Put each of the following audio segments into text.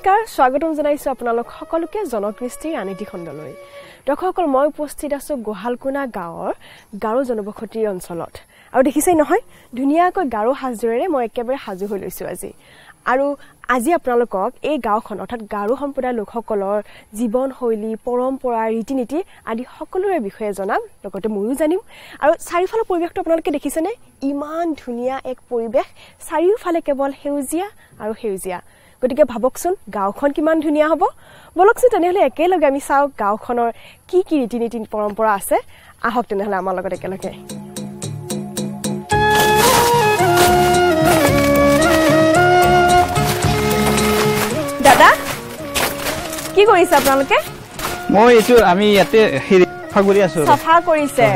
নমস্কাৰ স্বাগতম জনাইছোঁ আপোনালোক সকলোকে জনকৃষ্টিৰ আনীতি খণ্ডলৈ। দৰ্শকসকল মই উপস্থিত আছোঁ গোহালকোনা গাঁৱৰ গাৰো জনবসতিৰ অঞ্চলত। আৰু দেখিছেই নহয় ধুনীয়াকৈ গাৰো সাজযোৰেৰে মই একেবাৰে সাজু হৈ লৈছোঁ আজি। আৰু আজি আপোনালোকক এই গাঁওখন অৰ্থাৎ গাৰো সম্প্ৰদায়ৰ লোকসকলৰ জীৱনশৈলী পৰম্পৰা ৰীতি নীতি আদি সকলোৰে বিষয়ে জনাম লগতে ময়ো জানিম। আৰু চাৰিওফালৰ পৰিৱেশটো আপোনালোকে দেখিছেনে? ইমান ধুনীয়া এক পৰিৱেশ চাৰিওফালে কেৱল সেউজীয়া আৰু সেউজীয়া। গতিকে ভাবকচোন গাঁওখন কিমান ধুনীয়া হ'ব। বলকচোন তেনেহ'লে একেলগে আমি চাওঁ গাঁওখনৰ কি কি ৰীতি নীতি পৰম্পৰা আছে। আহক তেনেহ'লে আমাৰ লগত একেলগে। দাদা কি কৰিছে আপোনালোকে? মই এইটো আমি ইয়াতে চাফা কৰি আছো আৰু। চাফা কৰিছে।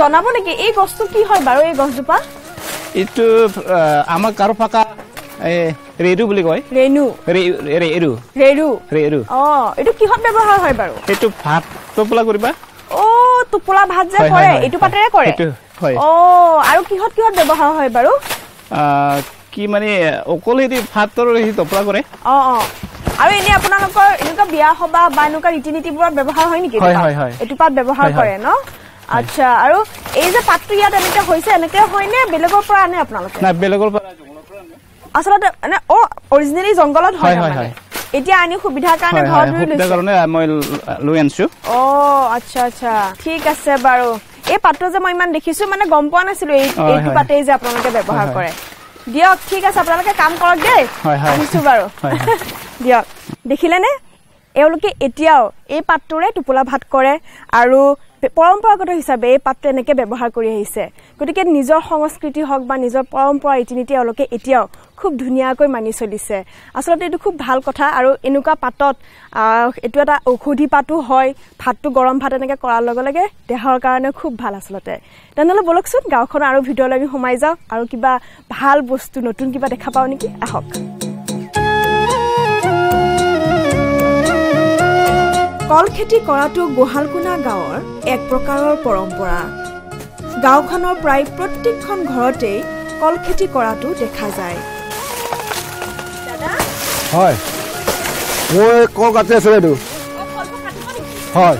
জনাব নেকি? এই গছটো কি হয় বাৰু এই গছজোপা? এইটো আমাৰ কাৰো ফাকা। ৰেৰু বুলি কয়? ৰেণু। ৰে- ৰেৰু ৰেৰু ৰেৰু অ এইটো কিহত ব্যৱহাৰ হয় বাৰু? সেইটো ভাত টোপোলা কৰিবা। অ টোপোলা ভাত যে কৰে এইটো। পাতেৰে কৰে? সেইটো, হয়। অ আৰু কিহত কিহত ব্যৱহাৰ হয় বাৰু? কি মানে অকল হেৰি ভাতৰ হেৰি টোপোলা কৰে। অ অ। আৰু এনে আপোনালোকৰ এনেকুৱা বিয়া সবাহ বা এনেকুৱা ৰীতি নীতিবোৰত ব্যৱহাৰ হয় নেকি? এইটো হয়, পাত? হয়, হয়। এইটো পাত ব্যৱহাৰ। কৰে ন? আচ্ছা আৰু এই যে পাতটো ইয়াত এনেকে হৈছে এনেকে হয় নে বেলেগৰ পৰা আনে আপোনালোকে? বেলেগৰ পৰা আচলতে মানে অ অৰিজিনেলি জংগলত হয় হয়, হয়। এতিয়া আনি সুবিধাৰ কাৰণে ঘৰত ৰুই সুবিধাৰ লৈছে। কাৰণে মই ল- লৈ আনিছো। অ আচ্ছা আচ্ছা। ঠিক আছে বাৰু। এই পাতটো যে মই ইমান দেখিছো মানে গম পোৱা নাছিলো এই এইটো। পাতেই যে আপোনালোকে ব্যৱহাৰ কৰে। দিয়ক ঠিক আছে আপোনালোকে কাম কৰক দেই। আহিছো বাৰু। দিয়ক দেখিলেনে? এওঁলোকে এতিয়াও এই পাতটোৰে টোপোলা ভাত কৰে আৰু পৰম্পৰাগত হিচাপে এই পাতটো এনেকে ব্যৱহাৰ কৰি আহিছে। গতিকে নিজৰ সংস্কৃতি হওক বা নিজৰ পৰম্পৰা ৰীতি নীতি এওঁলোকে এতিয়াও খুব ধুনীয়াকৈ মানি চলিছে। আচলতে এইটো খুব ভাল কথা আৰু এনেকুৱা পাতত এইটো এটা ঔষধি পাতো হয় ভাতটো গৰম ভাত এনেকে কৰাৰ লগে লগে দেহৰ কাৰণে খুব ভাল আচলতে। তেনেহ'লে বলকচোন গাঁওখনৰ আৰু ভিতৰলৈ আমি সোমাই যাওঁ আৰু কিবা ভাল বস্তু নতুন কিবা দেখা পাওঁ নেকি? আহক। কল খেতি কৰাটো গোহালকোনা গাঁৱৰ এক প্ৰকাৰৰ পৰম্পৰা। গাঁওখনৰ প্ৰায় প্ৰত্যেকখন ঘৰতেই কল খেতি কৰাটো দেখা যায়। হয়। মই কল কাটি আছো এইটো হয়।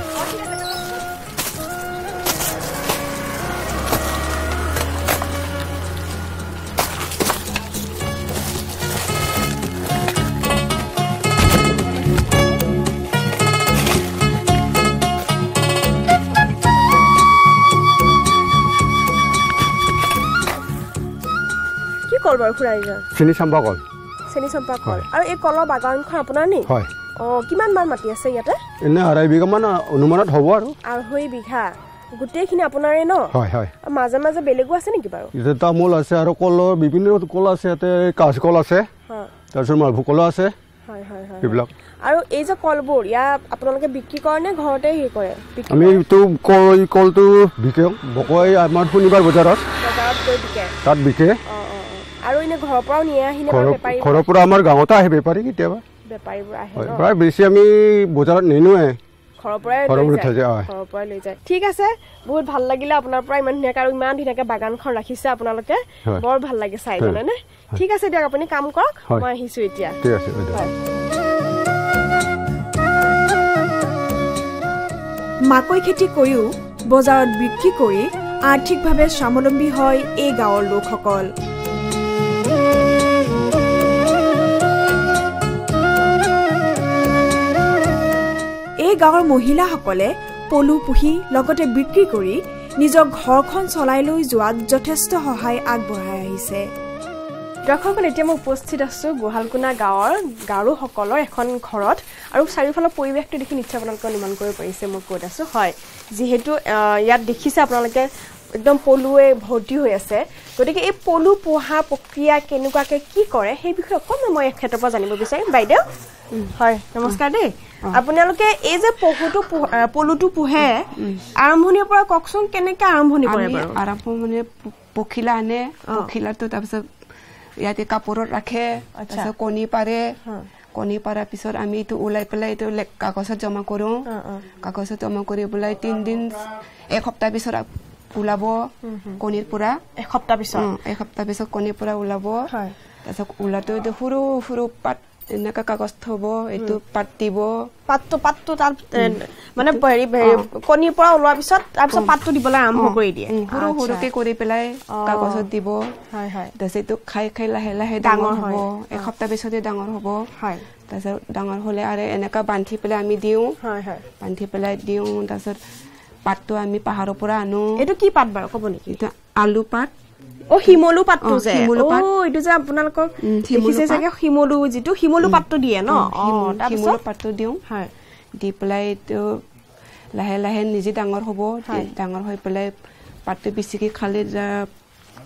খুৰাইজন চিনি চাম্পা কল। চেনি চম্পা কল। আৰু এই কলৰ বাগানখন আপোনাৰ নি? হয়। অঁ কিমান মান মাটি আছে ইয়াতে? এনে আঢ়ৈ বিঘামান অনুমানত হ'ব আৰু। আঢ়ৈ বিঘা গোটেইখিনি আপোনাৰে ন? হয় হয়। মাজে মাজে বেলেগো আছে নেকি বাৰু? এতিয়া তামোল আছে আৰু কলৰ বিভিন্ন কল আছে ইয়াতে কাঁচকল আছে। তাৰপিছত মালভোগ কলো আছে এইবিলাক। আৰু এই যে কলবোৰ ইয়াত আপোনালোকে বিক্ৰী কৰে নে ঘৰতে হেৰি কৰে? আমি কলটো বিকোঁ। বকৈ আমাৰ শনিবাৰ বজাৰত। তাত বিকে। ঘৰৰ পৰাও নিয়ে আহিলে ঘৰৰ বাৰু বেপাৰী ঘৰৰ পৰা আমাৰ গাঁৱতে আহে বেপাৰী কেতিয়াবা। বেপাৰীবোৰ আহে প্ৰায় বেছি আমি বজাৰত নিনোৱে। ঘৰৰ পৰাই ঘৰৰ পৰাই লৈ যায়। ঠিক আছে বহুত ভাল লাগিলে আপোনাৰ পৰা ইমান ধুনীয়াকে আৰু ইমান ধুনীয়াকে বাগানখন ৰাখিছে আপোনালোকে। বৰ ভাল লাগিছে চাই। জানেনে? ঠিক আছে দিয়ক আপুনি কাম কৰক। মই আহিছো এতিয়া। ঠিক আছে মাকৈ খেতি কৰিও বজাৰত বিক্ৰী কৰি আৰ্থিকভাৱে স্বাৱলম্বী হয় এই গাঁৱৰ লোকসকল। গাঁৱৰ মহিলাসকলে পলু পুহি লগতে বিক্ৰী কৰি নিজৰ ঘৰখন চলাই লৈ যোৱাত যথেষ্ট সহায় আগবঢ়াই আহিছে। দৰ্শকসকল এতিয়া মই উপস্থিত আছোঁ গোহালকুনা গাঁৱৰ গাৰোসকলৰ এখন ঘৰত আৰু চাৰিওফালৰ পৰিৱেশটো দেখি নিশ্চয় আপোনালোকে অনুমান কৰিব পাৰিছে মই ক'ত আছোঁ। হয় যিহেতু ইয়াত দেখিছে আপোনালোকে একদম পলুৱে ভৰ্তি হৈ আছে। গতিকে এই পলু পোহা প্ৰক্ৰিয়া কেনেকুৱাকৈ কি কৰে সেই বিষয়ে অকণমান মই এখেতৰ পৰা জানিব বিচাৰিম। বাইদেউ? হয় নমস্কাৰ দেই। আপোনালোকে এই যে পহুটো পলুটো পোহে আৰম্ভণিৰ পৰা কওকচোন কেনেকৈ আৰম্ভণি কৰে আমি বাৰু? আৰম্ভ মানে প- পখিলা আনে পখিলাটো তাৰপিছত ইয়াতে কাপোৰত ৰাখে তাৰপিছত কণী পাৰে কণী পাৰাৰ পিছত আমি এইটো ওলাই পেলাই এইটো কাগজত জমা কৰোঁ। কাগজত জমা কৰি পেলাই তিনদিন এসপ্তাহ পিছত ওলাব কণীৰ পৰা। এসপ্তাহ পিছত? এসপ্তাহ পিছত কণীৰ পৰা ওলাব। তাৰপিছত ওলাটো সৰু সৰু পাত এনেকা কাগজ থব এইটো পাত দিব পাতটো পাতটো তাত মানে হেৰি কণীৰ পৰা ওলোৱাৰ পিছত তাৰপিছত পাতটো দিবলৈ আৰম্ভ কৰি দিয়ে। সৰু। সৰুকে কৰি পেলাই কাগজত দিব। হয় হয়। তাৰপিছত এইটো খাই খাই লাহে লাহে ডাঙৰ। হ'ব। এসপ্তাহ পিছতে ডাঙৰ হ'ব। হয়। তাৰপিছত ডাঙৰ হ'লে আৰু এনেকা বান্ধি পেলাই আমি দিওঁ। হয় হয়। বান্ধি পেলাই দিওঁ। তাৰপিছত পাতটো আমি পাহাৰৰ পৰা আনো। এইটো কি পাত বাৰু? ক'ব নেকি? এইটো আলু পাত। অ শিমলু পাতটো যে। এইটো যে আপোনালোকক দেখিছে। চাগে? শিমলু যিটো শিমলু পাতটো দিয়ে ন? শিমলু পাতটো দিওঁ হয়। দি পেলাই এইটো লাহে লাহে নিজে ডাঙৰ হ'ব। ডাঙৰ হৈ পেলাই পাতটো বেছিকৈ খালে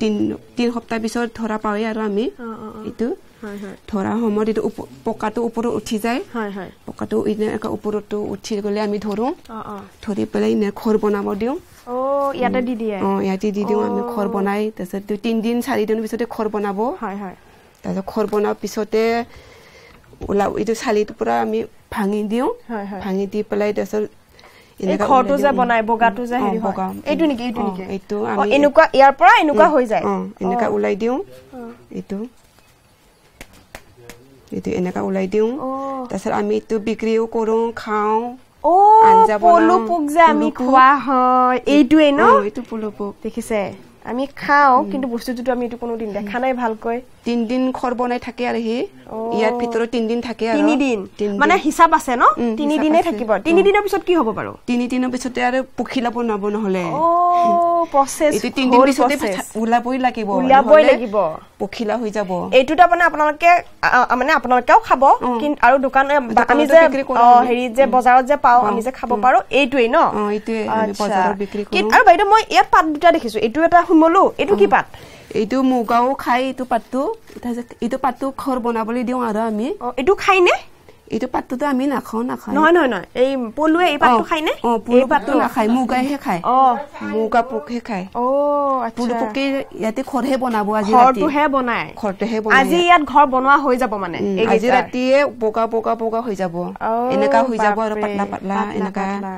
তিন সপ্তাহ পিছত ধৰা পাওঁৱেই আৰু আমি। এইটো। ধৰা সময়ত এইটো পকাটো ওপৰত উঠি যায়। পকাটো এনেকৈ ওপৰতো উঠি গ'লে আমি ধৰোঁ। ধৰি পেলাই এনে ঘৰ বনাব দিওঁ। ইয়াতে দি দিয়ে। অঁ ইয়াতে দি দিওঁ। আমি ঘৰ বনাই তাৰপিছত তিনিদিন চাৰিদিনৰ পিছতে ঘৰ বনাব। তাৰপিছত ঘৰ বনোৱাৰ পিছতে ওলা এইটো চালিটোৰ পৰা আমি ভাঙি দিওঁ। ভাঙি দি পেলাই তাৰপিছত ঘৰটো যে। বনাই বগাটো যে অ, হেৰি হয়। বগা। এইটো নেকি এইটো অ, নেকি? এইটো অ, আমি এনেকুৱা ইয়াৰ পৰা এনেকুৱা হৈ যায়। অঁ এনেকা অ। ওলাই দিওঁ। এইটো। এইটো এনেকা ওলাই দিওঁ। তাৰপিছত আমি এইটো বিক্ৰীও কৰোঁ খাওঁ পলু। পোক যে আমি। খোৱা হয় এইটোৱে ন এইটো পলু পোক দেখিছে আমি খাওঁ কিন্তু বস্তুটোতো আমি এইটো কোনোদিন দেখা নাই ভালকৈ তিনদিন ঘৰ বনাই থাকে আৰু সি। ইয়াৰ ভিতৰত তিনদিন থাকে আৰু। তিনিদিন। মানে হিচাপ আছে ন? তিনিদিনে। থাকিব। তিনিদিনৰ পিছত কি হ'ব বাৰু? তিনিদিনৰ পিছতে আৰু পখিলা বনাব নহ'লে। ওলাবই লাগিব। ওলাবই লাগিব। পখিলা হৈ যাব। এইটো তাৰমানে আপোনালোকে মানে আপোনালোকেও খাব। আৰু দোকান আমি যে। হেৰি যে বজাৰত যে পাওঁ আমি যে খাব পাৰো এইটোৱেই ন? এইটোৱে। আৰু বাইদেউ মই ইয়াত পাত দুটা দেখিছো। এইটো এটা শিমলু এইটো কি পাত? এইটো মুগাও খাই এইটো পাতটো তাৰপিছত এইটো পাতটো ঘৰ বনাবলৈ দিওঁ আৰু আমি। অ, এইটো খাইনে? এইটো পাতটোতো আমি নাখাওঁ নাখাওঁ। নহয় নহয় নহয় এই পলুৱে এই পাতটো খাইনে? অ এই পুলু পাতটো নাখায় মুগাইহে খায়। অ। মুগা পোকহে খায়। অ পুলু পোকে ইয়াতে ঘৰহে বনাব আজি ঘৰটোহে বনাই ঘৰটোহে বনাই আজি ইয়াত ঘৰ বনোৱা হৈ যাব মানে। আজি ৰাতিয়ে বগা বগা বগা হৈ যাব। অ, এনেকা হৈ যাব আৰু পাতলা পাতলা এনেকা। পাতলা।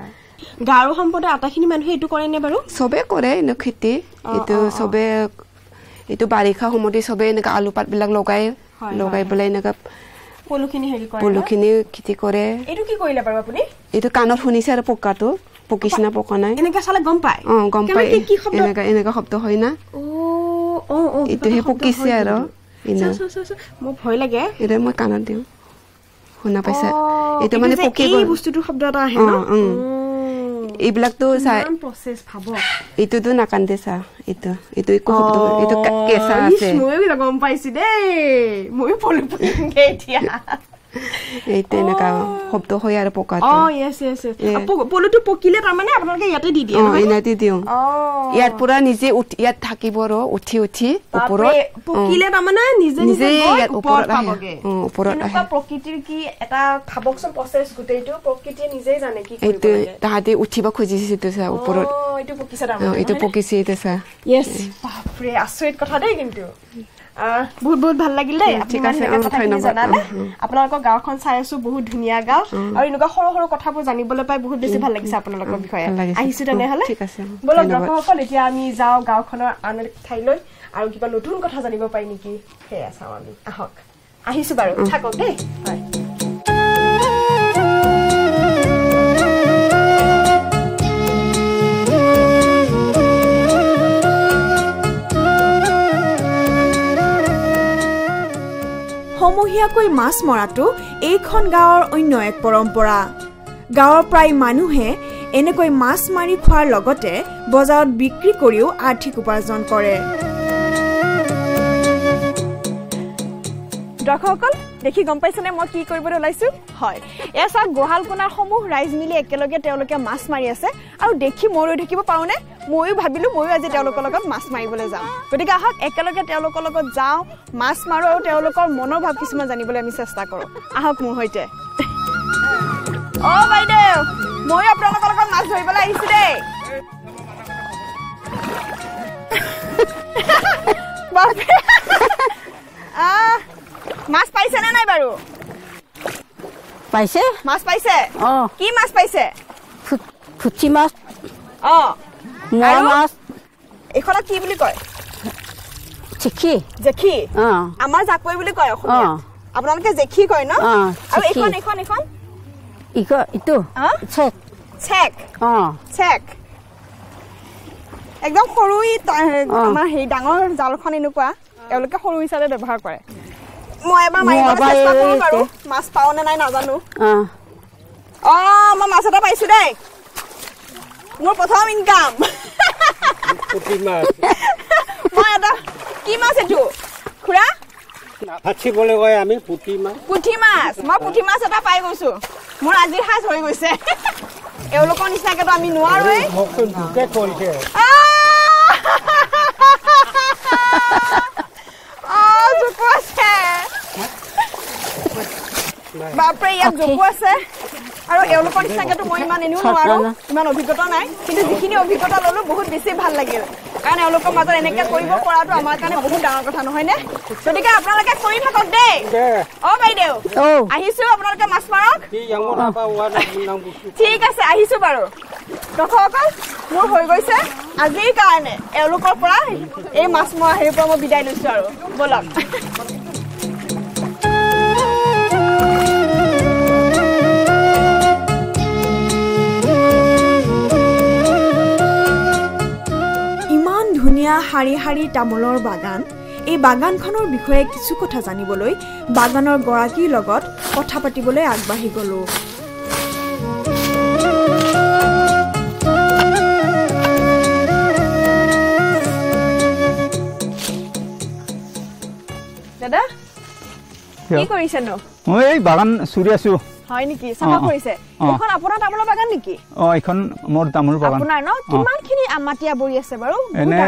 গাৰো সম্প্ৰদায় আটাইখিনি মানুহে এইটো কৰে নে বাৰু? চবে কৰে খেতি। এইটো চবে এইটো বাৰিষা সময়তে চবে এনেকা আলু পাতবিলাক লগাই লগাই পেলাই এনেকা পলুখিনি হেৰি কৰে ন? পলুখিনি খেতি কৰে এইটো কি কৰিলে বাৰু আপুনি এইটো কাণত শুনিছে আৰু পকাটো পকিছে না পকা নাই এনেকে চালে গম পায় অ গম পাই কেনেকে কি শব্দ এনেকা এনেকা শব্দ হয় না এইটোহে এটা শব্দ পকিছে আৰু। মোৰ ভয় লাগে এইটো মই কাণত দিওঁ শুনা পাইছা এইটো মানে পকি গ'ল বস্তুটোৰ শব্দ এটা আহে। এইবিলাকতো চাই process ভাবক এইটোতো নাকান্দে চা এইটো এইটো একো শব্দ এইটো কেঁচা আছে। ময়ো গম পাইছো দেই। ময়ো পলু পুহিমগে এতিয়া এইটো এনেকা শব্দ হয় আৰু পকাটো এ। পলুটো পকিলে তাৰমানে আপোনালোকে ইয়াতে দি দিয়ে? এনাদি দিওঁ ইয়াৰ পৰা নিজে উঠি ইয়াত থাকিব আৰু উঠি উঠি ওপৰত। পকিলে তাৰমানে নিজে ইয়াত ওপৰত ওপৰত আহে। প্ৰকৃতিৰ কি এটা ভাবকচোন প্ৰচেছ গোটেইটো প্ৰকৃতিয়ে নিজেই জানে কি এইটো তাহাঁতে উঠিব খুজিছে এইটো চা ওপৰত এইটো পকিছে তাৰমানে এইটো? পকিছে এইটো চা য়েছ বাপৰে আচৰিত কথা দেই কিন্তু বহুত বহুত ভাল লাগিল দেই। জনালে। আপোনালোকৰ গাঁওখন চাই আছো বহুত ধুনীয়া গাঁও। আৰু এনেকুৱা সৰু সৰু কথাবোৰ জানিবলৈ পাই বহুত বেছি ভাল লাগিছে আপোনালোকৰ বিষয়ে। আহিছো তেনেহলে। ঠিক আছে, অ, বলক। দৰ্শকসকল এতিয়া আমি যাওঁ গাঁওখনৰ আন ঠাইলৈ। আৰু কিবা নতুন কথা জানিব পাৰি নেকি? সেয়া চাওঁ আমি। আহক। আহিছো বাৰু। থাকক দেই। হয়। সমূহীয়াকৈ মাছ মৰাটো এইখন গাঁৱৰ অন্য এক পৰম্পৰা। গাঁৱৰ প্ৰায় মানুহে এনেকৈ মাছ মাৰি খোৱাৰ লগতে বজাৰত বিক্ৰী কৰিও আৰ্থিক উপাৰ্জন কৰে। দৰ্শকসকল দেখি গম পাইছেনে মই কি কৰিবলৈ ওলাইছো? হয়। এয়া চাওক গোহাল সমূহ ৰাইজ মিলি একেলগে তেওঁলোকে মাছ মাৰি আছে আৰু দেখি মই ৰৈ থাকিব পাৰোঁনে? ময়ো ভাবিলোঁ ময়ো আজি তেওঁলোকৰ লগত মাছ মাৰিবলৈ যাম গতিকে আহক একেলগে তেওঁলোকৰ লগত যাওঁ মাছ মাৰোঁ আৰু তেওঁলোকৰ মনৰ ভাৱ কিছুমান জানিবলৈ আমি চেষ্টা কৰোঁ। আহক মোৰ সৈতে। অ' বাইদেউ ময়ো আপোনালোকৰ লগত মাছ ধৰিবলৈ পাইছে? মাছ পাইছে। অঁ। কি মাছ পাইছে? ফুচি মাছ। অঁ। মোৱা? মাছ। এইখনক কি বুলি কয়? চিখি জেখি? অঁ। আমাৰ জাকৈ বুলি কয় অসমীয়া। আপোনালোকে জেখি কয় ন? আৰু জেখি। এইখন এইখন এইখন? ইটো। ইটো? চেক। চেক। অঁ। চেক। একদম সৰু। আমাৰ হেৰি ডাঙৰ জালখন এনেকুৱা। এওঁলোকে সৰু হিচাপে ব্যৱহাৰ কৰে। মই এবাৰ মাৰিবলৈ এবাৰ চেষ্টা কৰোঁ বাৰু। মাছ পাওঁ নে নাই নাজানো। অঁ। অঁ মই মাছ এটা পাইছোঁ দেই। মোৰ প্ৰথম ইনকাম মই এটা কি মাছ এইটো? খুৰা? ভাচিবলৈ কয় আমি পুঠি মাছ। পুঠি মাছ। মই পুঠি মাছ এটা পাই গৈছো। মোৰ আজিৰ সাজ হৈ গৈছে। এওঁলোকৰ নিচিনাকেতো আমি নোৱাৰোৱেই মোকচোন জোকে কৰিছে আহ, জোকো আছে বাপৰে ইয়াত জোকো আছে। আৰু এওঁলোকৰ নিচিনাকেতো মই ইমান এনেও নোৱাৰো ইমান অভিজ্ঞতা নাই। কিন্তু যিখিনি অভিজ্ঞতা ললো বহুত বেছি ভাল লাগিল। কাৰণ এওঁলোকৰ মাজত এনেকে কৰিব পৰাটো আমাৰ কাৰণে বহুত ডাঙৰ কথা নহয়নে গতিকে আপোনালোকে কৰি থাকক দেই। অ বাইদেউ। আহিছো আপোনালোকে মাছ মাৰক। ঠিক আছে আহিছো বাৰু। দৰ্শকসকল মোৰ হৈ গৈছে। আজিৰ কাৰণে এওঁলোকৰ পৰা এই মাছ মৰা হেৰিৰ পৰা মই বিদায় লৈছো আৰু। ব'লক। ধুনীয়া শাৰী শাৰী তামোলৰ বাগান। এই বাগানখনৰ বিষয়ে কিছু কথা জানিবলৈ বাগানৰ গৰাকীৰ লগত কথা পাতিবলৈ আগবাঢ়ি গ'লো। দাদা কি? কৰিছেনো? মই এই বাগান চুৰি আছো। হয় নেকি? চাফা কৰিছে। অ। এইখন আপোনাৰ তামোলৰ বাগান নেকি? অ এইখন মোৰ তামোল বাগান। আপোনাৰ ন? অ, কিমান খিনি মাটি আৱৰি আছে বাৰু? বহুত এনে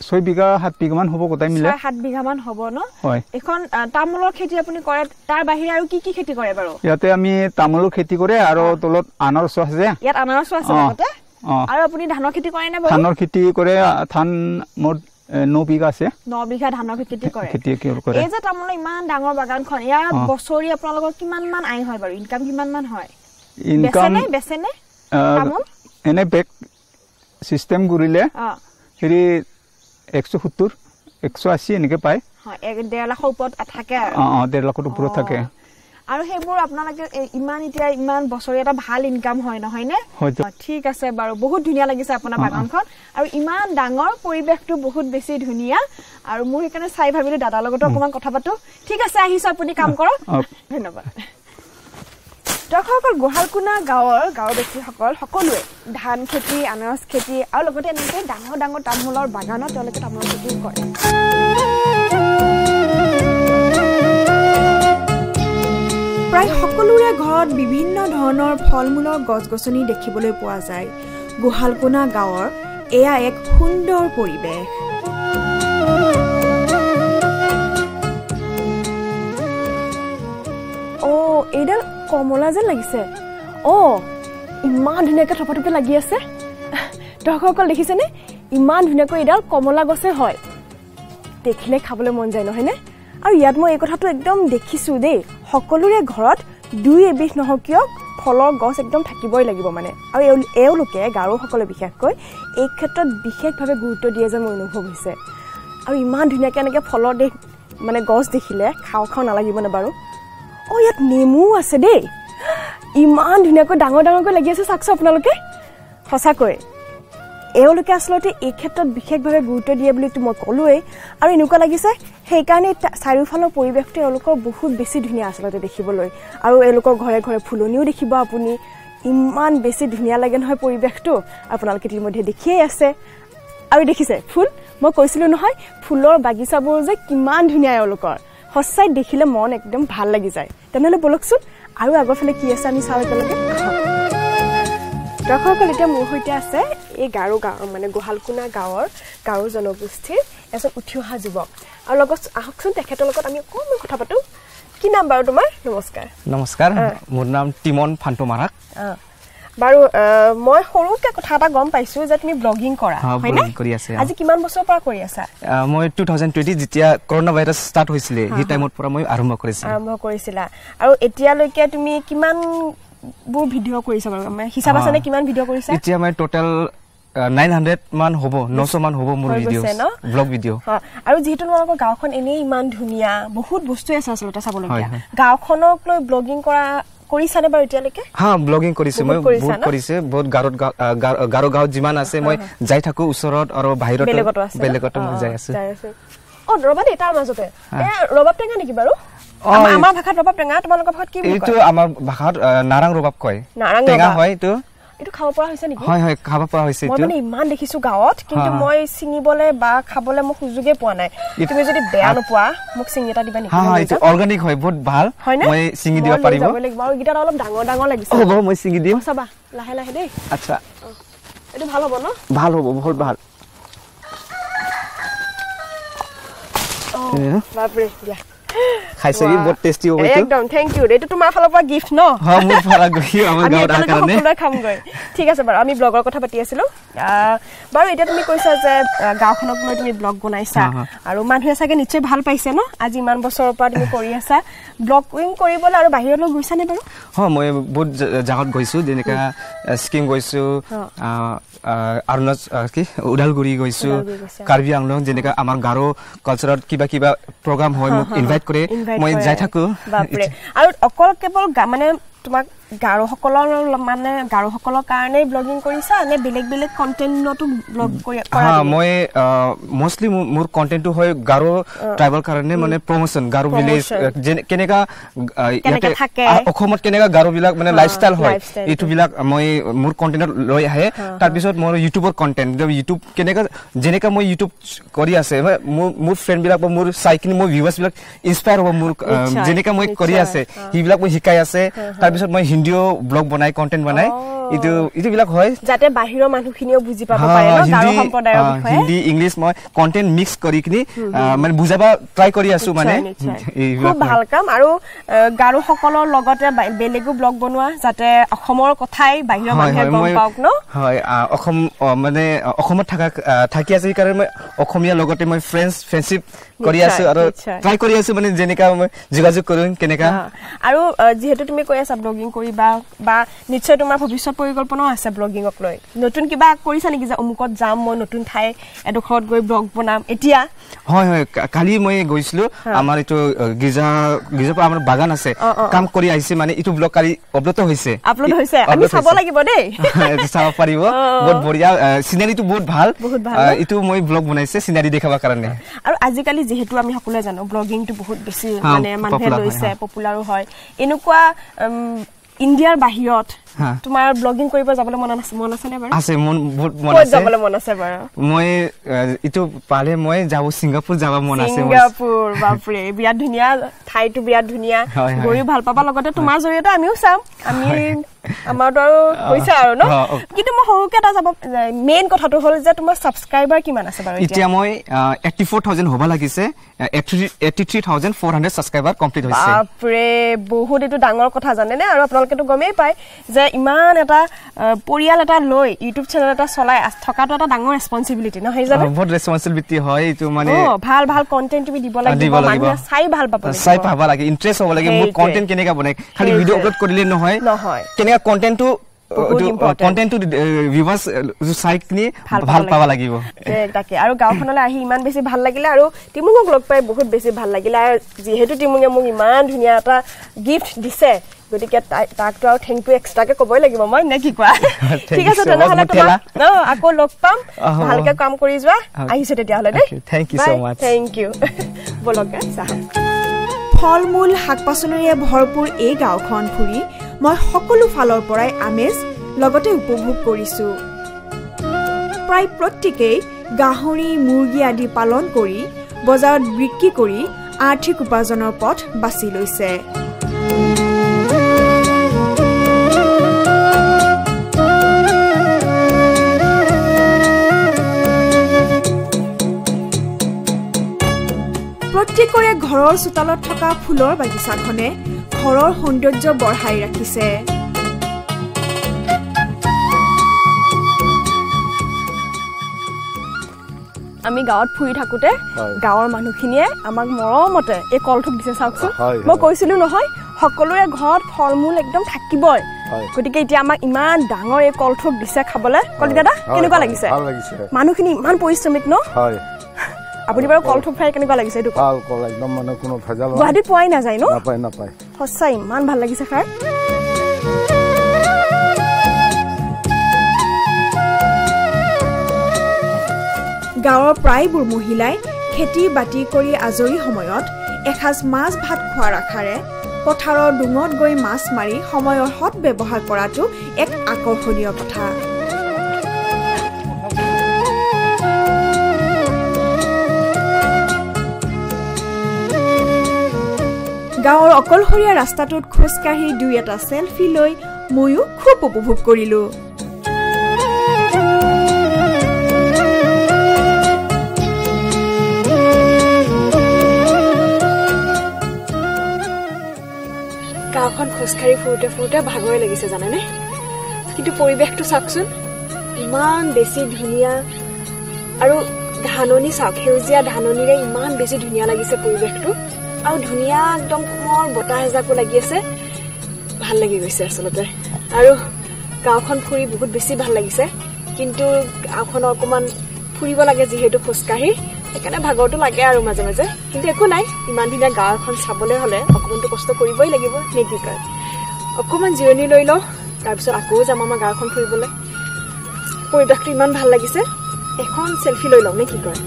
ছয় বিঘা সাত বিঘামান হ'ব গোটাই মিলে। সাত বিঘা মান হ'ব ন? এইখন তামোলৰ খেতি আপুনি কৰে তাৰ বাহিৰে আৰু কি কি খেতি কৰে বাৰু? ইয়াতে আমি তামোলৰ খেতি কৰে আৰু তলত আনাৰস আছে ইয়াত আনাৰসো আছে লগতে? আৰু আপুনি ধানৰ খেতি কৰে নে ধানৰ খেতি কৰে ধান মোৰ ন বিঘা আছে। ন বিঘা ধানৰ খেতি কৰে। খেতি কৰে। এই যে তামোলৰ ইমান ডাঙৰ বাগানখন ইয়াত অ। বছৰি আপোনালোকৰ কিমান মান আয় হয় বাৰু? ইনকাম কিমান মান হয়? ইনকাম বেচেনে বেচেনে আহ, তামোল? এনে বেগ চিষ্টেম কৰিলে অ। হেৰি একশ সত্তৰ একশ আশী এনেকে পায়। হয় এক ডেৰ লাখৰ ওপৰত ডেৰ লাখৰ। থাকে। আৰু সেইবোৰ আপোনালোকে ইমান এতিয়া ইমান বছৰি এটা ভাল ইনকাম হয় নহয় নে? হয়তো। অ, ঠিক আছে বাৰু বহুত ধুনীয়া লাগিছে আপোনাৰ। বাগানখন। আৰু ইমান ডাঙৰ পৰিৱেশটো বহুত বেছি ধুনীয়া। আৰু মোৰ সেইকাৰণে চাই ভাবিলো দাদাৰ লগতো অকণমান কথা পাতো। ঠিক আছে আহিছো আপুনি কাম কৰক। ধন্যবাদ। দৰ্শকসকল গোহালকুনা গাঁৱৰ গাঁওবাসীসকল সকলোৱে ধান খেতি আনাৰস খেতি আৰু লগতে এনেকৈ ডাঙৰ ডাঙৰ তামোলৰ বাগানত তেওঁলোকে তামোলৰ খেতি কৰে। প্ৰায় সকলোৰে ঘৰত বিভিন্ন ধৰণৰ ফল মূলৰ গছ গছনি দেখিবলৈ পোৱা যায়। গোহালকোনা গাঁৱৰ এয়া এক সুন্দৰ পৰিৱেশ। অ' এইডাল কমলা যেন লাগিছে। অ' ইমান ধুনীয়াকৈ থপথপে লাগি আছে। দৰ্শকসকল দেখিছেনে? ইমান ধুনীয়াকৈ এইডাল কমলা গছে হয়। দেখিলে খাবলৈ মন যায় নহয়নে? আৰু ইয়াত মই এই কথাটো একদম দেখিছোঁ দেই। সকলোৰে ঘৰত দুই এবিধ নহওক কিয় ফলৰ গছ একদম থাকিবই লাগিব মানে। আৰু এওঁ এওঁলোকে গাৰোসকলে বিশেষকৈ এই ক্ষেত্ৰত বিশেষভাৱে গুৰুত্ব দিয়ে যেন মোৰ অনুভৱ হৈছে। আৰু ইমান ধুনীয়াকৈ এনেকৈ ফলৰ দেখ মানে গছ দেখিলে খাওঁ খাওঁ নালাগিবনে বাৰু? অ ইয়াত নেমু আছে দেই। ইমান ধুনীয়াকৈ ডাঙৰ ডাঙৰকৈ লাগি আছে চাওকচোন আপোনালোকে। সঁচাকৈ। এওঁলোকে আচলতে এই ক্ষেত্ৰত বিশেষভাৱে গুৰুত্ব দিয়ে বুলিতো মই ক'লোৱেই। আৰু এনেকুৱা লাগিছে সেইকাৰণে চাৰিওফালৰ পৰিৱেশটো এওঁলোকৰ বহুত বেছি ধুনীয়া আচলতে দেখিবলৈ। আৰু এওঁলোকৰ ঘৰে ঘৰে ফুলনিও দেখিব আপুনি। ইমান বেছি ধুনীয়া লাগে নহয় পৰিৱেশটো। আপোনালোকে ইতিমধ্যে দেখিয়েই আছে। আৰু দেখিছে ফুল মই কৈছিলোঁ নহয় ফুলৰ বাগিচাবোৰ যে কিমান ধুনীয়া এওঁলোকৰ। সঁচাই দেখিলে মন একদম ভাল লাগি যায়। তেনেহ'লে ব'লকচোন আৰু আগৰ ফালে কি আছে আমি চাওঁ একেলগে। দৰ্শকসকল এতিয়া মোৰ সৈতে আছে এই গাৰো গাঁও মানে গোহালকুনা গাঁৱৰ গাৰো জনগোষ্ঠীৰ এজন উঠি অহা যুৱক। আৰু লগত আহকচোন তেখেতৰ লগত আমি অকণমান কথা পাতোঁ। কি নাম বাৰু তোমাৰ? নমস্কাৰ। নমস্কাৰ মোৰ নাম টিমন ফান্টো মাৰাক বাৰু মই সৰুকৈ কথা এটা গম পাইছোঁ যে তুমি ব্লগিং কৰা হয়নে? কৰি আছে। আজি কিমান বছৰৰ পৰা কৰি আছা? মই টু থাউজেণ্ড টুৱেণ্টি যেতিয়া কৰোণা ভাইৰাছ ষ্টাৰ্ট হৈছিলে সেই টাইমৰ পৰা মই আৰম্ভ কৰিছিলোঁ। আৰম্ভ কৰিছিলা। আৰু এতিয়ালৈকে তুমি কিমানবোৰ ভিডিঅ' কৰিছা বাৰু। মানে হিচাপ আছেনে অঁ। কিমান ভিডিঅ' কৰিছা? এতিয়া মই টোটেল নাইন হাণ্ড্ৰেড মান হ'ব নশ মান হ'ব মোৰ ভিডিঅ' ন? ব্লগ ভিডিঅ' আৰু যিহেতু তোমালোকৰ গাঁওখন এনেই ইমান ধুনীয়া বহুত বস্তুৱে আছে আচলতে চাবলগীয়া। গাঁওখনক লৈ ব্লগিং কৰা কৰিছানে বাৰু এতিয়ালৈকে? হা ব্লগিং কৰিছে মই বহুত কৰিছা বহুত ন? বহুত গাঁৱত গাৰো গাঁৱত যিমান আছে মই যাই থাকো ওচৰত আৰু বাহিৰত বেলেগতো আছে ন? মই যাই আছো। আছে। অ ৰবা দেই তাৰ মাজতে। ৰবাব টেঙা নেকি বাৰু? আমাৰ- ভাষাত ৰবাব টেঙা তোমালোকৰ ভাষাত কি এইটো আমাৰ ভাষাত নাৰাং ৰবাব কয়। টেঙা। হয় এইটো। এইটো খাব পৰা হৈছে নেকি? হয় হয় খাব পৰা হৈছে মই মানে ইমান দেখিছো গাঁৱত কিন্তু। মই ছিঙিবলৈ বা খাবলৈ মোক সুযোগে পোৱা নাই। তুমি যদি বেয়া নোপোৱা মোক ছিঙি এটা দিবা নেকি? হা মই হা লৈ এইটো। অৰ্গেনিক হয় বহুত ভাল। মই ছিঙি দিব মই পাৰিব। আৰু এইকেইটা অলপ ডাঙৰ ডাঙৰ লাগিছে। হ'ব মই ছিঙি দিম। চাবা লাহে লাহে দেই। আচ্ছা। এইটো ভাল হ'ব ন? ভাল হ'ব বহুত ভাল। বাপৰে দিয়া। খাইছে বাহ। বহুত টেষ্টি হ'ব একদম থেংক ইউ এইটো তোমাৰ ফালৰ পৰা গিফ্ট ন? হয় মোৰ পৰা গৈ আমাৰ আমি গাঁৱত একেলগে কাৰণে। সকলোৱে খামগৈ। ঠিক আছে বাৰু আমি ব্লগৰ কথা পাতি আছিলো। বাৰু এতিয়া তুমি কৈছা যে গাঁওখনক লৈ তুমি ব্লগ বনাইছা। হা, হা। আৰু মানুহে চাগে নিশ্চয় ভাল পাইছে ন? আজি ইমান বছৰৰ পৰা তুমি কৰি আছা। ব্লগিং কৰিবলৈ আৰু বাহিৰলৈ গৈছানে বাৰু? হয় মই বহুত জাগাত গৈছো যেনেকা স্কিম গৈছো অৰুণাচ কি? ওদালগুৰি গৈছো ওদালগুৰি গৈছা। কাৰ্বি আংলং যেনেকা আমাৰ গাৰো কালচাৰত কিবা কিবা প্ৰগ্ৰাম হয় মোক ইনভাইট কৰে Invite মই কৰে যাই। থাকো বাপৰে আৰু অকল কেৱল মানে তোমাক গাৰোসকলৰ মানে গাৰোসকলৰ কাৰণেই ব্লগিং কৰিছা নে বেলেগ বেলেগ কণ্টেণ্টতো ব্লগ কৰি? মই মষ্টলি মোৰ কণ্টেণ্টটো হয় গাৰো ট্ৰাইবেল কাৰণে মানে প্ৰমোচন গাৰো ভিলেজ। কেনেকা ইয়াতে অসমত কেনেকা গাৰো বিলাক মানে লাইফষ্টাইল হয় lifestyle এইটো বিলাক মই মোৰ কণ্টেণ্টত লৈ আহে। তাৰপিছত মোৰ ইউটিউবৰ কণ্টেণ্ট ইউটিউব কেনেকা যেনেকা মই ইউটিউব কৰি আছে মই- মোৰ মোৰ ফ্ৰেণ্ড বিলাক বা মোৰ চাই কিনি মোৰ ভিউৱাৰ্ছ বিলাক ইনস্পায়াৰ হ'ব মোৰ যেনেকা মই কৰি। আছে সেইবিলাক মই শিকাই আছে। তাৰপিছত মই হিন্দীও ব্লগ বনাই কণ্টেণ্ট বনাই। এইটো এইটো বিলাক হয়। যাতে বাহিৰৰ মানুহখিনিও বুজি পাব পাৰে ন গাৰো হিন্দী সম্প্ৰদায়ৰ বিষয়ে। হিন্দী ইংলিছ মই কণ্টেণ্ট মিক্স কৰি কিনি মানে বুজাব ট্ৰাই কৰি আছো মানে। খুব ভাল কাম। আৰু গাৰোসকলৰ লগতে বেলেগো ব্লগ বনোৱা যাতে অসমৰ কথাই বাহিৰৰ মানুহে গম পাওক ন? হয় অসম মানে অসমত থকা থাকি আছে সেইকাৰণে মই অসমীয়াৰ লগতে মই ফ্ৰেণ্ডছ ফ্ৰেণ্ডশ্বিপ কৰি আছো আৰু। ট্ৰাই কৰি আছো মানে যেনেকা মই যোগাযোগ কৰো কেনেকা। আৰু যিহেতু তুমি কৈ আছা ব্লগিং কৰিবা বা নিশ্চয় তোমাৰ ভৱিষ্যত পৰিকল্পনাও আছে ব্লগিঙক লৈ। নতুন কিবা কৰিছা নেকি যে অমুকত যাম মই নতুন ঠাই এডোখৰত গৈ ব্লগ বনাম? এতিয়া? হয় হয় কালি মই গৈছিলো। আমাৰ এইটো গীৰ্জা গীৰ্জাৰ পৰা আমাৰ বাগান আছে। কাম কৰি আহিছে মানে এইটো ব্লগ কালি অপলোড হৈছে। আপলোড হৈছে? আমি চাব। লাগিব দেই। চাব পাৰিব। বহুত বঢ়িয়া চিনাৰীটো বহুত ভাল? এইটো মই ব্লগ বনাইছে চিনাৰী দেখাবৰ কাৰণে। আৰু আজিকালি যিহেতু আমি সকলোৱে জানো ব্লগিংটো বহুত বেছি মানে মানুহে লৈছে। পপুলাৰো হয়। এনেকুৱা ইণ্ডিয়াৰ বাহিৰত। তোমাৰ ব্লগিং কৰিব যাবলৈ মন আছে মন আছেনে বাৰু? আছে মন বহুত মন আছে। যাবলৈ মন আছে বাৰু? মই এইটো পালে মই যাব ছিংগাপুৰ যাব মন আছে মোৰ। ছিংগাপুৰ বাপৰে বিৰাট ধুনীয়া ঠাইটো বিৰাট ধুনীয়া। গৈও ভাল পাবা লগতে তোমাৰ জৰিয়তে আমিও চাম। আমি আমাৰতো আৰু হৈছে আৰু ন। কিন্তু মই সৰুকে এটা যাব মেইন কথাটো হ'ল যে তোমাৰ ছাবস্ক্ৰাইবাৰ কিমান আছে বাৰু এতিয়া? মই এইটি ফ'ৰ থাউজেণ্ড হ'ব লাগিছে। Eighty three thousand four hundred subscriber complete হৈছে। বাপৰে বহুত এইটো ডাঙৰ কথা জানেনে? আৰু আপোনালোকেতো গমেই পায় যে ইমান এটা পৰিয়াল এটা লৈ ইউটিউব চেনেল এটা চলাই থকাটো এটা ডাঙৰ ৰেচপনচিবিলিটি নহয় জানো বহুত ৰেচপনচিবিলিটি হয় এইটো মানে ভাল ভাল কণ্টেণ্ট তুমি দিব লাগিব। মানুহে চাই ভাল পাব চাই পাব লাগে ইণ্টাৰেষ্ট হ'ব লাগে মোৰ। কণ্টেণ্ট কেনেকা বনাই খালি। ভিডিঅ' আপলোড কৰিলে নহয় নহয়। কেনেকা কণ্টেণ্টটো বহুত important। কণ্টেণ্টটো ভিউৱাৰ্ছ চাই কিনি ভাল ভাল পাব পাব লাগিব এ, তাকে আৰু গাঁওখনলৈ আহি ইমান বেছি ভাল লাগিলে আৰু টিমুঙক লগ পাই বহুত বেছি ভাল লাগিলে আৰু যিহেতু টিমুঙে মোক ইমান ধুনীয়া এটা গিফ্ট দিছে গতিকে তাকতো আৰু থেংক ইউ এক্সট্ৰাকে ক'বই লাগিব। মই নে কি কোৱা? ঠিক আছে তেনেহ'লে। তোমাক অ, আকৌ লগ পাম। ভালকে কাম কৰি যোৱা. আহিছে তেতিয়াহ'লে দেই। So much. থেংক ইউ বলক ফল মূল শাক পাচলিৰে ভৰপূৰ এই গাঁওখন ফুৰি মই সকলো ফালৰ পৰাই আমেজ লগতে উপভোগ কৰিছোঁ। প্ৰায় প্ৰত্যেকেই গাহৰি মুৰ্গী আদি পালন কৰি বজাৰত বিক্ৰী কৰি আৰ্থিক উপাৰ্জনৰ পথ বাছি লৈছে। ঘৰৰ চোতালত থকা ফুলৰ বাগিচাখনে ঘৰৰ সৌন্দৰ্য বঢ়াই ৰাখিছে। আমি গাঁৱত ফুৰি থাকোতে। গাঁৱৰ মানুহখিনিয়ে আমাক মৰমতে এই কলথোক দিছে চাওকচোন। মই। কৈছিলো নহয় সকলোৰে ঘৰত ফল মূল একদম থাকিবই। গতিকে এতিয়া আমাক ইমান ডাঙৰ এই কলথোক দিছে খাবলৈ। কলি দাদা কেনেকুৱা লাগিছে? মানুহখিনি ইমান পৰিশ্ৰমিক ন? আপুনি বাৰু কলথোক ফ্ৰাই কেনেকুৱা লাগিছে এইটো। ভাল কল একদম মানে কোনো ভেজাল। গুৱাহাটীত পোৱাই নাযায় ন নাপায় নাপায় সঁচাই ইমান ভাল লাগিছে খাই গাঁৱৰ প্ৰায়বোৰ মহিলাই খেতি বাতি কৰি আজৰি সময়ত এসাঁজ মাছ ভাত খোৱাৰ আশাৰে পথাৰৰ ডুঙত গৈ মাছ মাৰি সময়ৰ সৎ ব্যৱহাৰ কৰাটো এক আকৰ্ষণীয় কথা গাঁৱৰ অকলশৰীয়া ৰাস্তাটোত খোজকাঢ়ি দুই এটা চেলফি লৈ ময়ো খুব উপভোগ কৰিলোঁ। গাঁওখন খোজকাঢ়ি ফুৰোতে ফুৰোতে ভাগৰে লাগিছে জানেনে? কিন্তু পৰিৱেশটো চাওকচোন ইমান বেছি ধুনীয়া আৰু ধাননি চাওক সেউজীয়া ধাননিৰে ইমান বেছি ধুনীয়া লাগিছে পৰিৱেশটো। আৰু ধুনীয়া একদম কোমৰ বতাহ এজাকো লাগি আছে। ভাল লাগি গৈছে আচলতে। আৰু গাঁওখন ফুৰি বহুত বেছি ভাল লাগিছে। কিন্তু গাঁওখনৰ অকণমান ফুৰিব লাগে যিহেতু খোজকাঢ়ি। সেইকাৰণে ভাগৰটো লাগে আৰু মাজে মাজে। কিন্তু একো নাই ইমান ধুনীয়া গাঁও এখন চাবলৈ হ'লে অকণমানটো কষ্ট কৰিবই লাগিব। নে কি কয়? অকণমান জিৰণি লৈ লওঁ তাৰপিছত আকৌ যাম আমাৰ গাঁওখন ফুৰিবলৈ। পৰিৱেশটো ইমান ভাল লাগিছে। এখন চেলফি লৈ লওঁ নে কি কয়?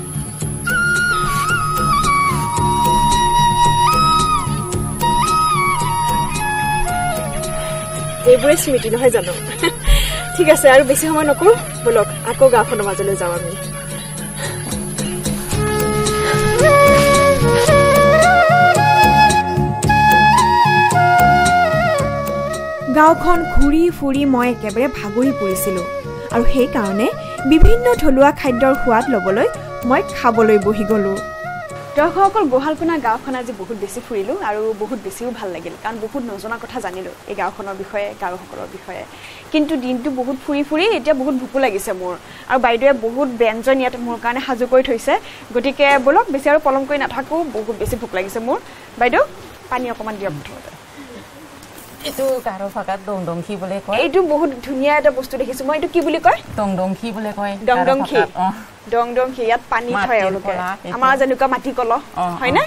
এইবোৰে স্মৃতি নহয় জানো? ঠিক আছে আৰু বেছি সময় নকৰোঁ। ব'লক আকৌ গাঁওখনৰ মাজলৈ যাওঁ আমি। গাঁওখন ঘূৰি ফুৰি মই একেবাৰে ভাগৰি পৰিছিলোঁ আৰু সেইকাৰণে বিভিন্ন থলুৱা খাদ্যৰ সোৱাদ ল'বলৈ মই খাবলৈ বহি গ'লোঁ। দৰ্শকসকল গোহালপোনা গাঁওখন আজি বহুত বেছি ফুৰিলোঁ আৰু বহুত বেছিও ভাল লাগিল কাৰণ বহুত নজনা কথা জানিলোঁ এই গাঁওখনৰ বিষয়ে গাঁওসকলৰ বিষয়ে। কিন্তু দিনটো বহুত ফুৰি ফুৰি এতিয়া বহুত ভোকো লাগিছে মোৰ। আৰু বাইদেৱে বহুত ব্যঞ্জন ইয়াত মোৰ কাৰণে সাজু কৰি থৈছে। গতিকে ব'লক বেছি আৰু পলম কৰি নাথাকোঁ বহুত বেছি ভোক লাগিছে মোৰ। বাইদেউ পানী অকণমান দিয়ক প্ৰথমতে এইটো গাৰো ভাষাত দং দংখি বুলি কয়। এইটো বহুত ধুনীয়া এটা বস্তু দেখিছোঁ। মই এইটো কি বুলি কয়? দং দংখি বুলি কয় দং। দং দংখি ইয়াত পানী থয় এওঁলোকে কলা। আমাৰ যেনেকুৱা মাটি কলহ অ, হয়নে?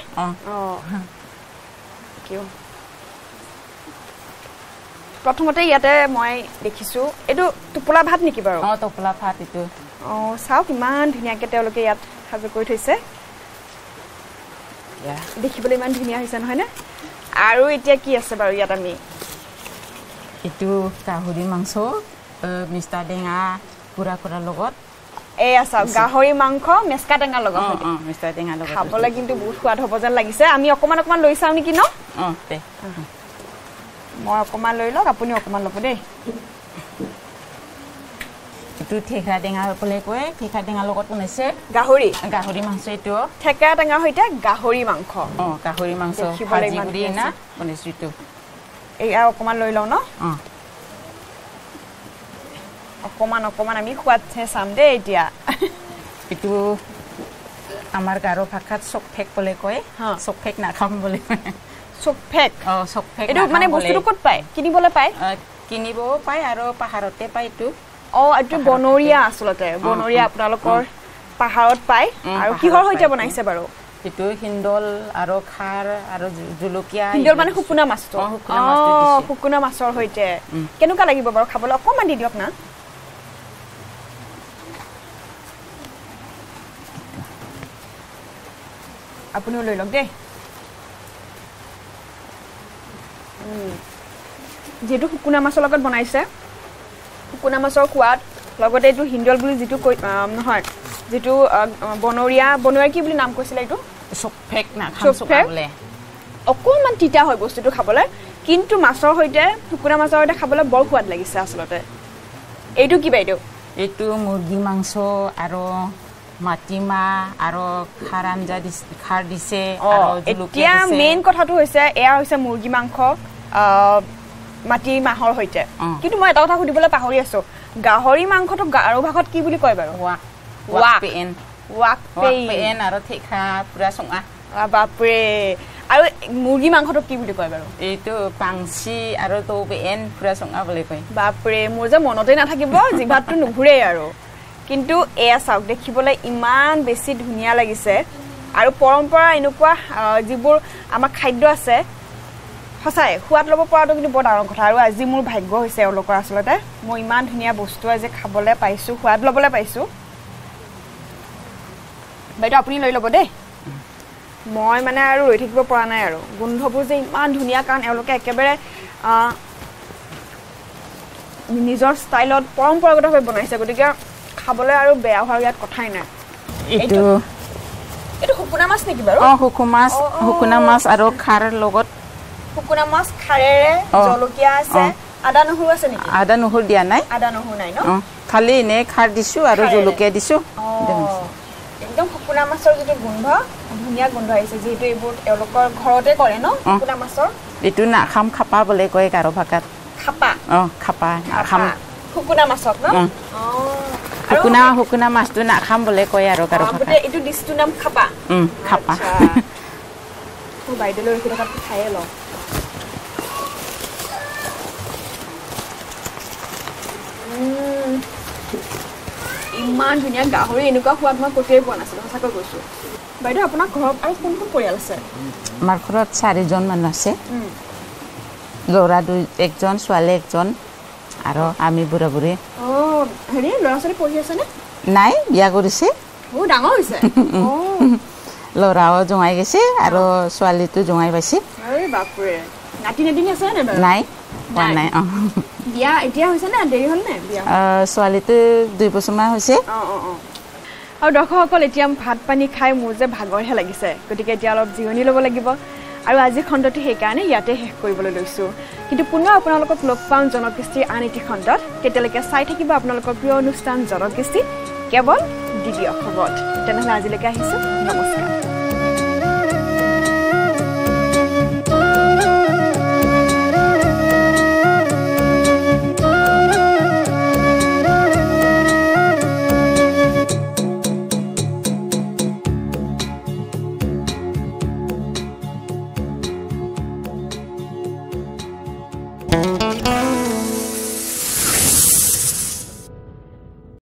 প্ৰথমতে ইয়াতে মই দেখিছোঁ এইটো টোপোলা ভাত নেকি বাৰু? অ টোপোলা ভাত এইটো। অঁ চাওক ইমান ধুনীয়াকৈ তেওঁলোকে ইয়াত সাজু কৰি থৈছে। দেখিবলৈ ইমান ধুনীয়া হৈছে নহয়নে? আৰু এতিয়া কি আছে বাৰু ইয়াত আমি? এইটো গাহৰি মাংস অ, মিষ্টা টেঙা গুড়া কৰাৰ লগত। এয়া চাওক গাহৰি মাংস মেচকা টেঙাৰ লগত মিষ্টা টেঙাৰ লগত খাবলৈ কিন্তু বহুত সোৱাদ হ'ব যেন লাগিছে। আমি অকণমান অকণমান লৈ চাওঁ নেকি ন? মই অকণমান লৈ লওক আপুনি অকণমান ল'ব দেই। এইটো ঠেকেৰা টেঙা বুলি কয়। ঠেকেৰা টেঙাৰ লগত বনাইছে গাহৰি। গাহৰি মাংস এইটো। থেকেৰা টেঙাৰ সৈতে গাহৰি মাংস। অ গাহৰি মাংস ভাজি কৰি না? আছে। বনাইছো এইটো। এয়া অকণমান লৈ লওঁ ন? অকণমান অকণমান আমি সোৱাদহে চাম দেই এতিয়া এইটো আমাৰ গাৰো ভাষাত চক ফেক বুলি কয় হা। চক ফেক নাখাম বুলি কয় চুপ ফেক অ চক ফেক এইটো মানে। বস্তুটো ক'ত পায় কিনিবলৈ পায় কিনিবও পায় আৰু পাহাৰতে পায় এইটো অঁ এইটো বনৰীয়া আচলতে বনৰীয়া আপোনালোকৰ পাহাৰত পায় আৰু কিহৰ সৈতে। বনাইছে বাৰু সেইটো হিন্দল আৰু খাৰ আৰু জলকীয়া হিন্দল মানে শুকুনা মাছটো। শুকুনা মাছৰ সৈতে কেনেকুৱা লাগিব বাৰু খাবলৈ অকণমান দি দিয়ক না আপুনিও লৈ লওক দেই। যিহেতু শুকুনা মাছৰ লগত বনাইছে শুকুনা মাছৰ সোৱাদ লগতে এইটো হিন্দল বুলি যিটো কৈ নহয়. যিটো বনৰীয়া বনৰীয়া কি বুলি নাম কৈছিলে এইটো? অকণমান তিতা হয় বস্তুটো খাবলৈ কিন্তু মাছৰ সৈতে শুকুনা মাছৰ সৈতে খাবলৈ বৰ সোৱাদ লাগিছে আচলতে। এইটো কি বাইদেউ? এইটো মুৰ্গী মাংস আৰু মাটিমাহ আৰু খাৰ আঞ্জা খাৰ দিছে এতিয়া। মেইন কথাটো হৈছে এয়া হৈছে মুৰ্গী মাংস আহ, মাটি মাহৰ সৈতে। কিন্তু মই এটা কথা সুধিবলৈ পাহৰি আছো। গাহৰি মাংসটো গাৰো ভাষাত কি বুলি কয় বাৰু? বাপৰে। আৰু মুৰ্গী মাংসটো কি বুলি কয় বাৰু? এইটো পাংচি আৰু তৌ পেন পুৰা চঙা বুলি কয়। বাপৰে মোৰ যে মনতে নাথাকিব জিভাতটো নুঘূৰেই আৰু। কিন্তু এয়া চাওক দেখিবলৈ ইমান বেছি ধুনীয়া লাগিছে। আৰু পৰম্পৰা এনেকুৱা যিবোৰ আমাৰ খাদ্য আছে সঁচাই সোৱাদ ল'ব পৰাটো কিন্তু বৰ ডাঙৰ কথা। আৰু আজি মোৰ ভাগ্য হৈছে এওঁলোকৰ আচলতে মই ইমান ধুনীয়া বস্তু আজি খাবলৈ পাইছোঁ সোৱাদ ল'বলৈ পাইছোঁ। বাইদেউ আপুনি লৈ ল'ব দেই। মই মানে আৰু ৰৈ থাকিব পৰা নাই আৰু। গোন্ধবোৰ যে ইমান ধুনীয়া কাৰণ এওঁলোকে একেবাৰে নিজৰ ষ্টাইলত পৰম্পৰাগতভাৱে বনাইছে। গতিকে খাবলৈ আৰু বেয়া হোৱাৰ ইয়াত কথাই নাই। এইটো এইটো শুকুনা মাছ নেকি বাৰু? অঁ শুকু মাছ। শুকুনা মাছ আৰু খাৰ লগত শুকুনা মাছ খাৰেৰে জলকীয়া আছে। আদা নহৰু আছে নেকি? আদা নহৰু দিয়া নাই। আদা নহৰু নাই ন? খালি এনেই খাৰ দিছোঁ আৰু খাৰেৰে। জলকীয়া দিছোঁ। একদম শুকুনা মাছৰ যিটো গোন্ধ ধুনীয়া গোন্ধ আহিছে। যিহেতু এইবোৰ তেওঁলোকৰ ঘৰতে কৰে ন। শুকুনা মাছৰ? এইটো নাখাম খাপা বুলি কয় গাৰো ভাষাত। খাপা। অঁ খাপা নাখাম। শুকুনা মাছক ন? অঁ। শুকুনা শুকুনা মাছটো নাখাম বুলি কয় আৰু এইটো ডিছটোৰ নাম খাপা খাপা আচ্ছা। মোৰ বাইদেউলৈ ৰখি থকাটো খায়ে লওঁ উম, ইমান ধুনীয়া গাহৰি এনেকুৱা সোৱাদ মই কতিয়াই পোৱা নাছিলোঁ সঁচাকৈ কৈছোঁ বাইদেউ আপোনাৰ ঘৰত আৰু কোন কোন পৰিয়াল আছে আমাৰ ঘৰত চাৰিজন মানুহ আছে। ল'ৰা দুই একজন ছোৱালী একজন আৰু আমি বুঢ়া বুঢ়ী অঁ হেৰি ল'ৰা ছোৱালী পঢ়ি আছেনে? নাই বিয়া কৰিছে। ডাঙৰ হৈছে। ল'ৰাও জোঁৱাই গৈছে আৰু ছোৱালীটো জোঁৱাই পাইছে। আৰে বাপৰে নাতি নাতিনী আছে নে বাৰু? নাই পোৱা নাই। নাই অঁ। বিয়া এতিয়া হৈছে নে? দেৰি হ'ল নে বিয়া? আহ, ছোৱালীটো দুই বছৰমান হৈছে। আৰু দৰ্শকসকল এতিয়া ভাত পানী খাই মোৰ যে ভাগৰহে লাগিছে। গতিকে এতিয়া অলপ জিৰণি ল'ব লাগিব। আৰু আজি খণ্ডটো সেইকাৰণে ইয়াতে শেষ কৰিবলৈ লৈছোঁ। কিন্তু পুনৰ আপোনালোকক লগ পাম জনকৃষ্টিৰ আন এটি খণ্ডত। তেতিয়ালৈকে চাই থাকিব আপোনালোকৰ প্ৰিয় অনুষ্ঠান জনকৃষ্টি কেৱল দ্বিতীয় খবৰত। তেনেহ'লে আজিলৈকে আহিছোঁ। নমস্কাৰ।